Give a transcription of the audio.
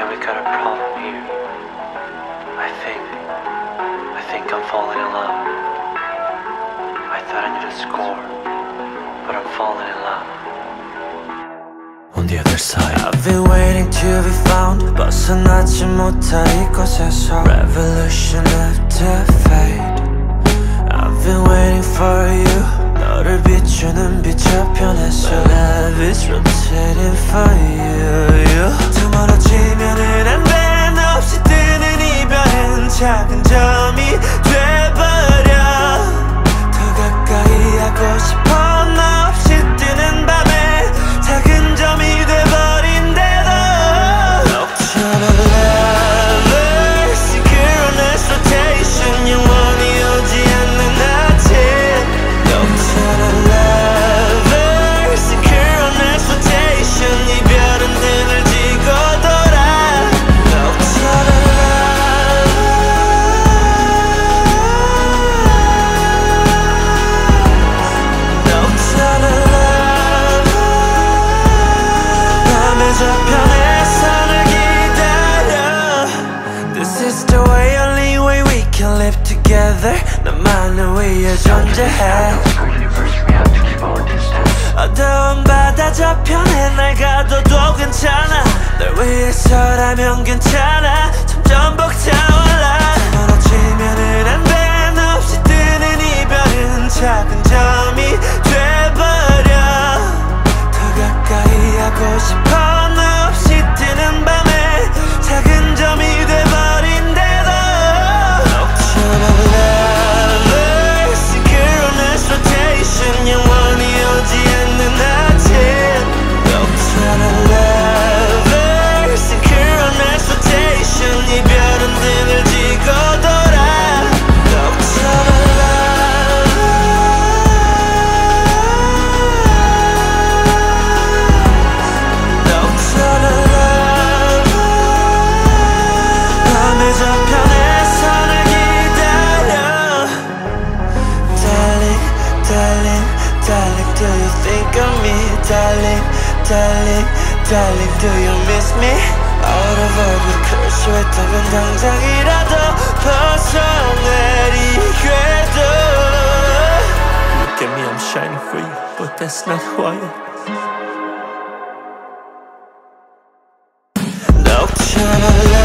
Okay, we got a problem here. I think, I think I'm falling in love. I thought I need a score, but I'm falling in love. On the other side. I've been waiting to be found 벗어나지 못할 이곳에서 Revolution after fade I've been waiting for you 너를 비추는 빛의 편에서 Love is rotating for you, you. 너만을 위해 존재해. 어두운 바다 저편에 날 가둬도 괜찮아. 널 위해서라면 괜찮아 Darling, darling, darling Do you miss me? Out of orbit 그럴 수 있다면 당장이라도 벗어내리게도 Look at me, I'm shining for you But that's not who I am Nocturnal